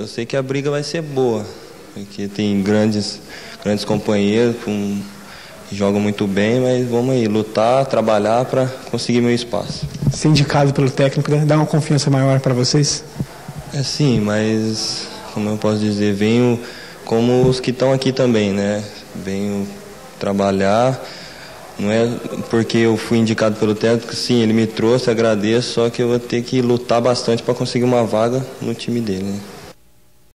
Eu sei que a briga vai ser boa, porque tem grandes, grandes companheiros com, que jogam muito bem, mas vamos aí, lutar, trabalhar para conseguir meu espaço. Ser indicado pelo técnico né? dá uma confiança maior para vocês? É sim, mas como eu posso dizer, venho como os que estão aqui também, né? Venho trabalhar. Não é porque eu fui indicado pelo técnico, sim, ele me trouxe, agradeço, só que eu vou ter que lutar bastante para conseguir uma vaga no time dele. Né?